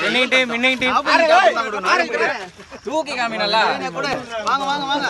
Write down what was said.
மின்னிட்டு மின்னிட்டு தூக்கி காமி நல்லா வாங்க வாங்க வாங்க